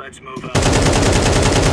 Let's move out.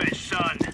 It, son.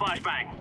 Flashbang.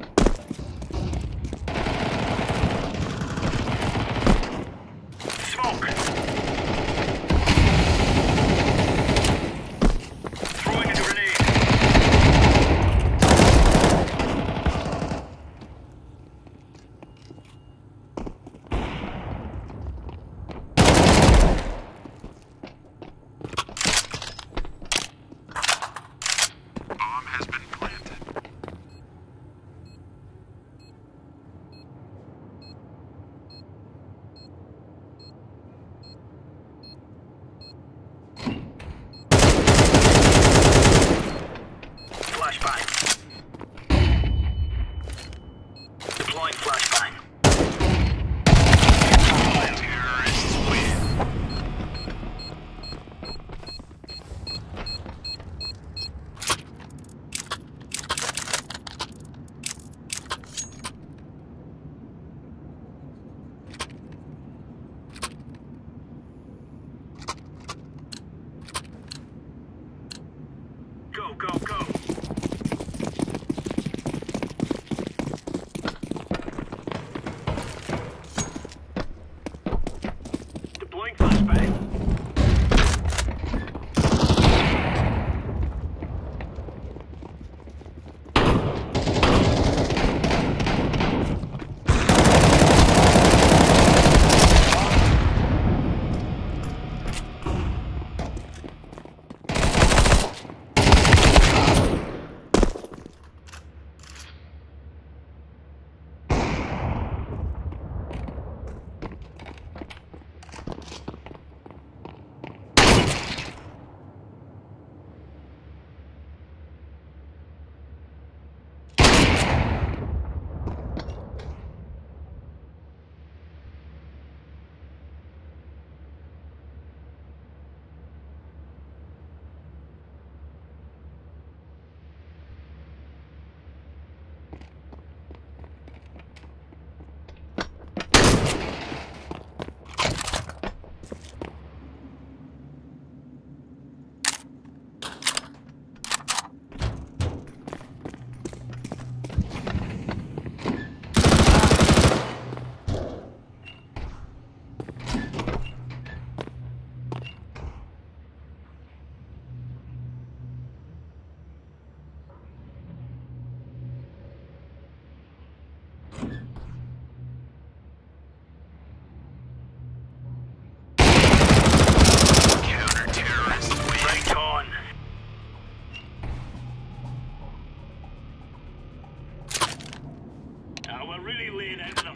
Really laying into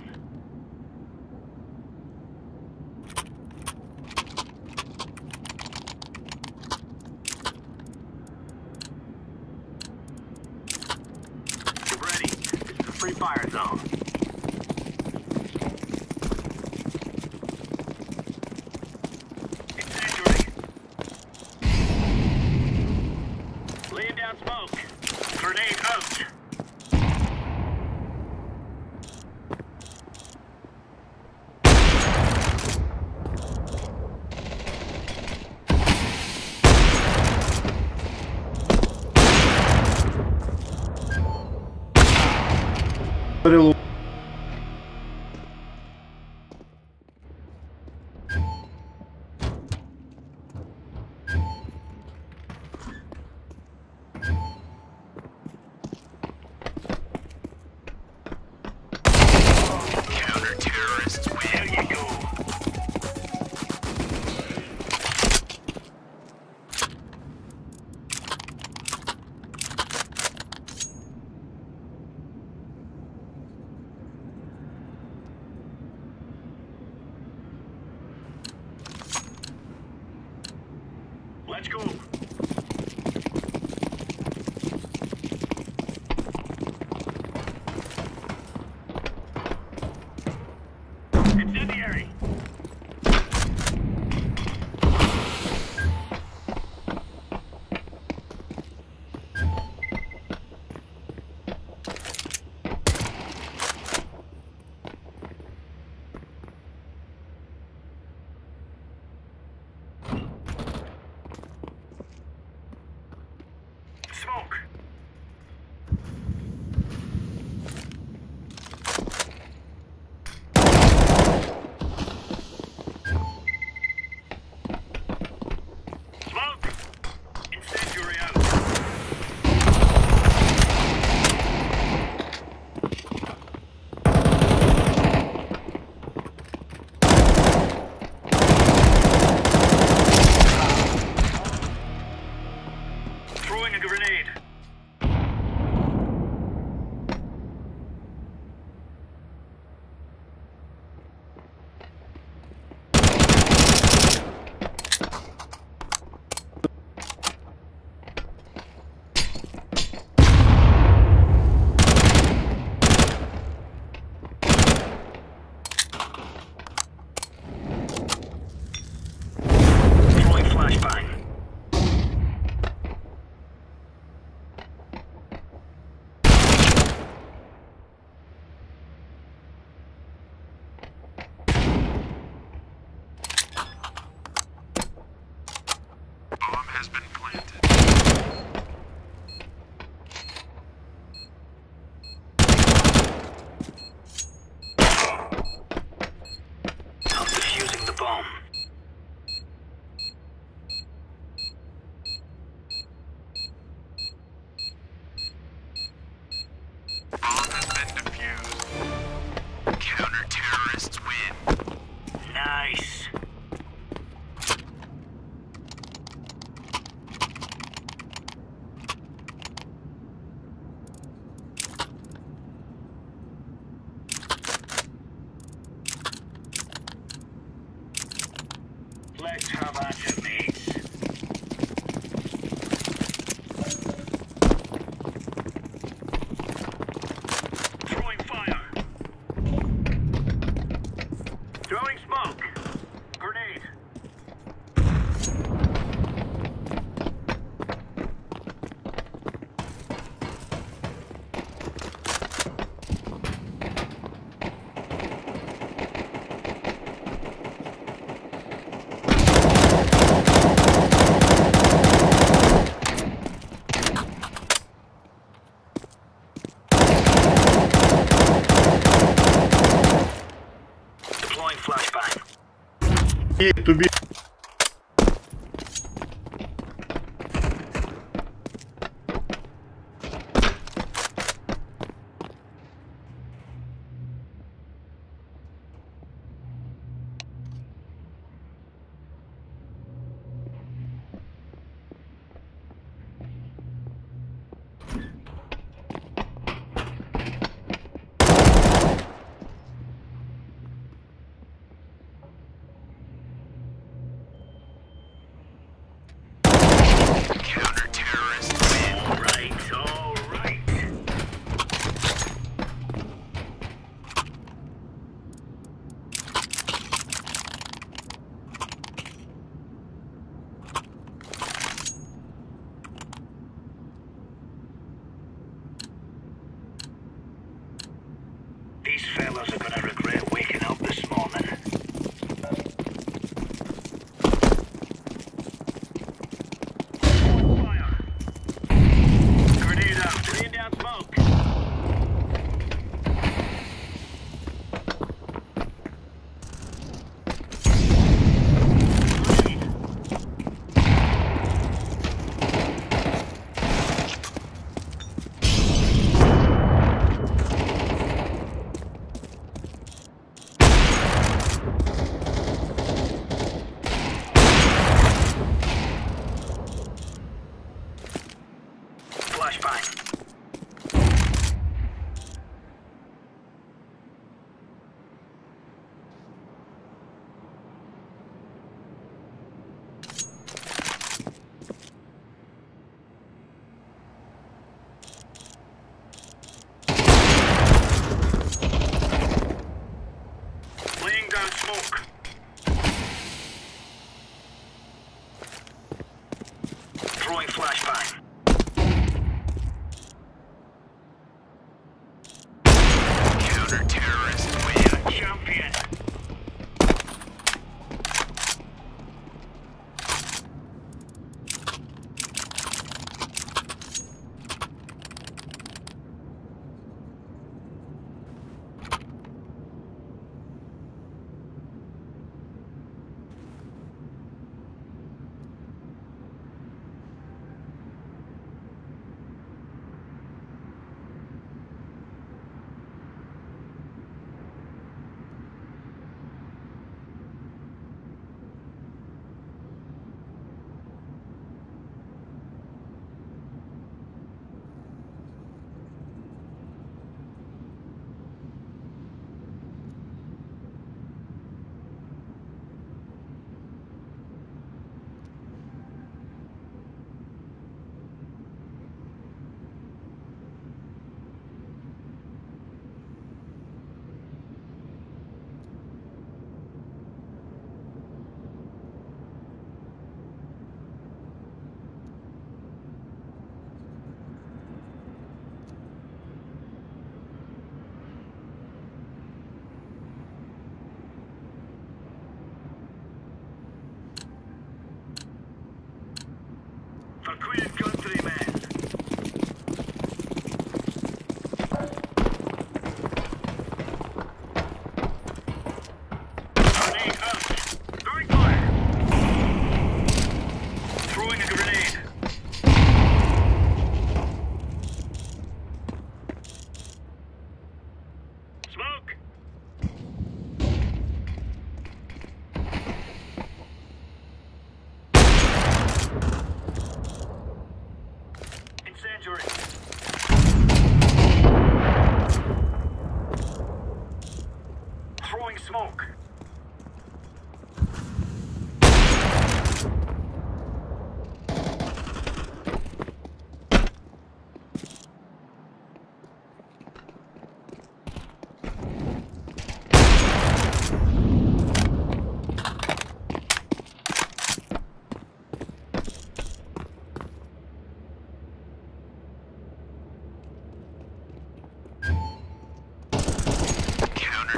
flashbang.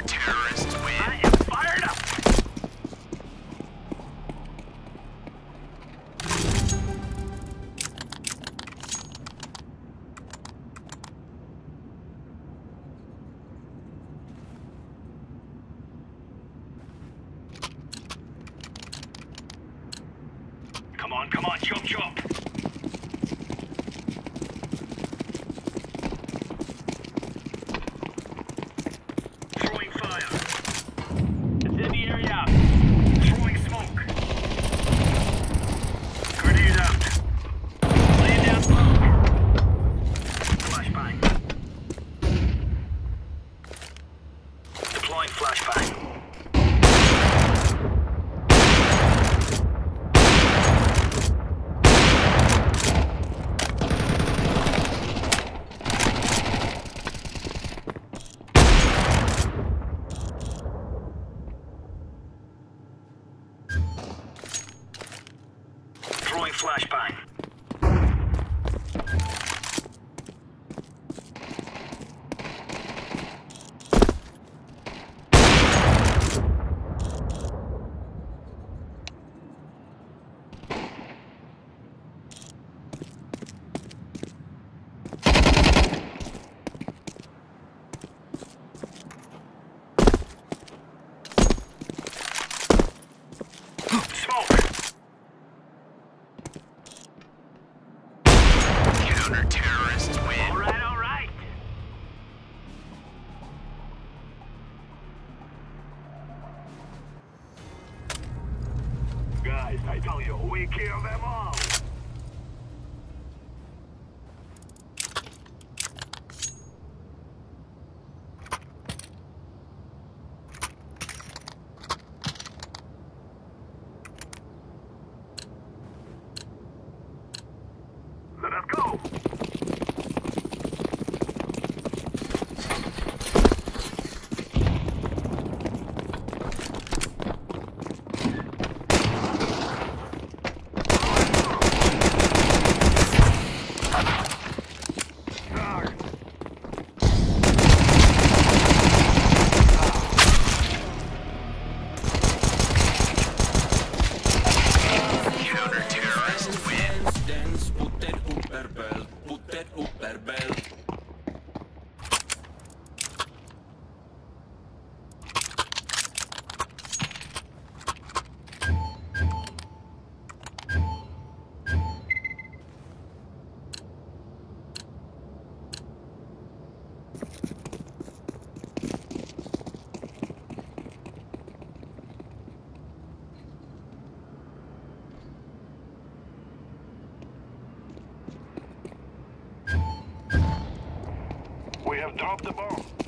terrorists. Flashbang. Dropped the bomb.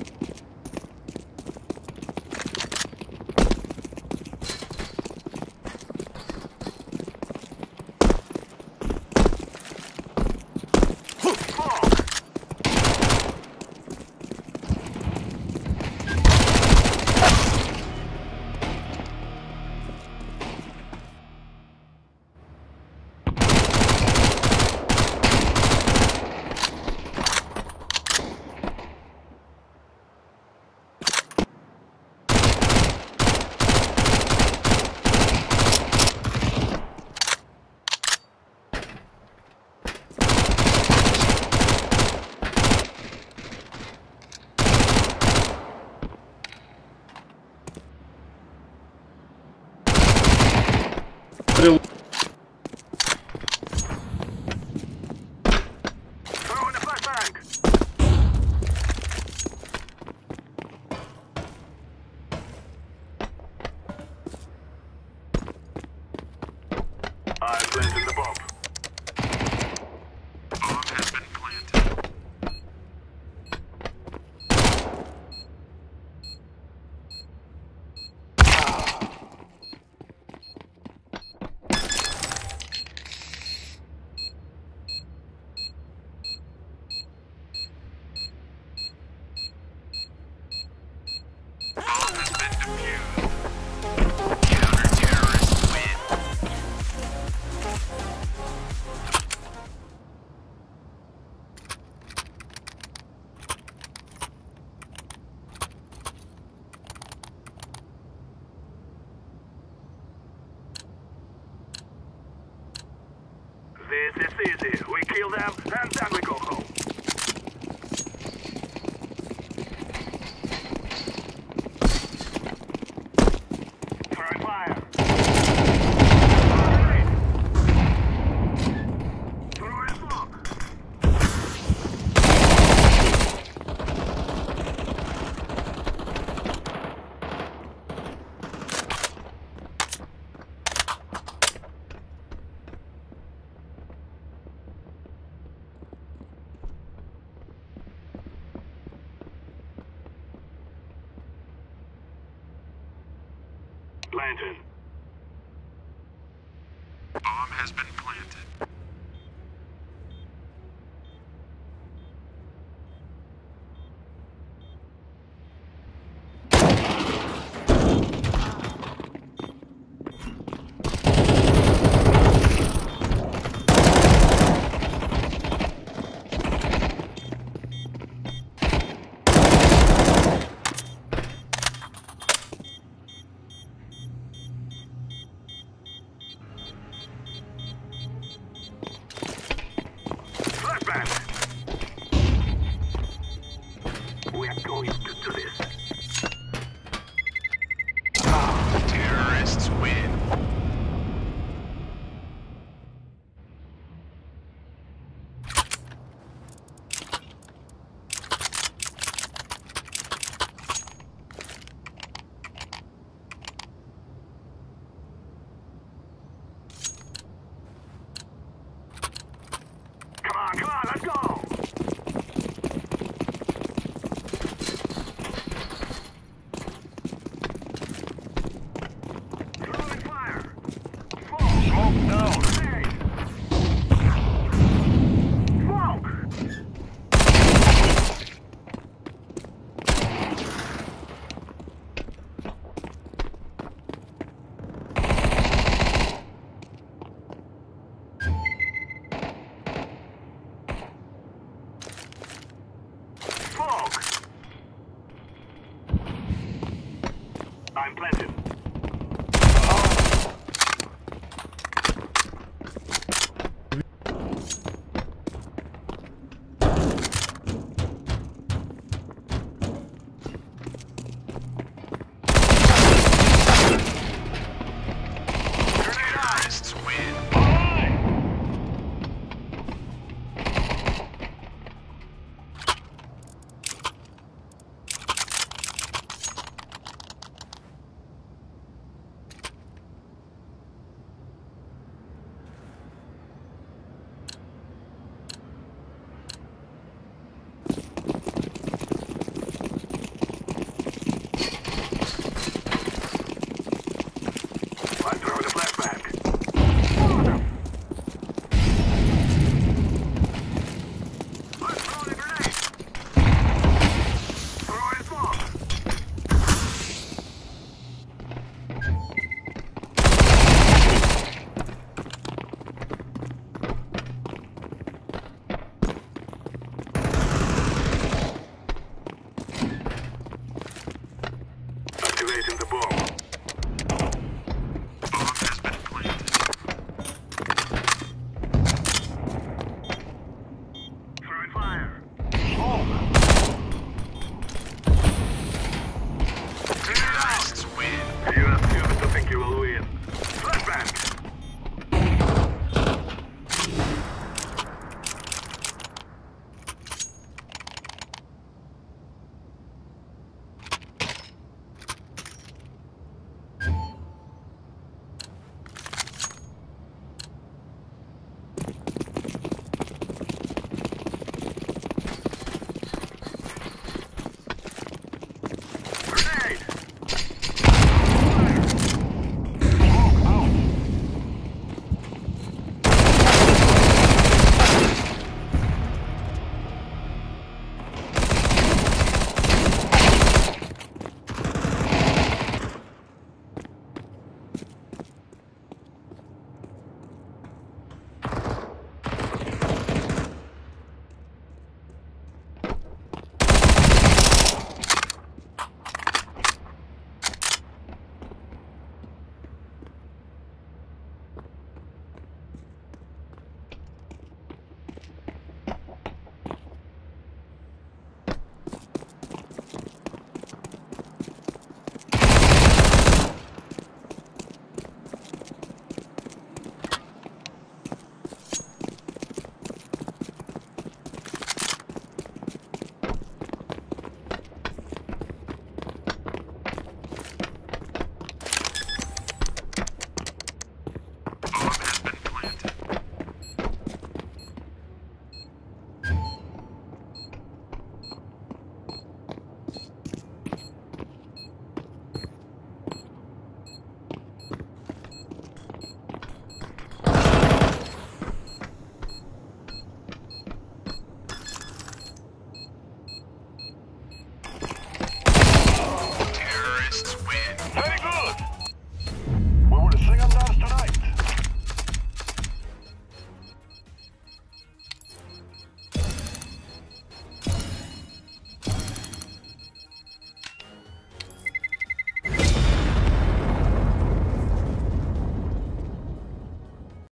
We kill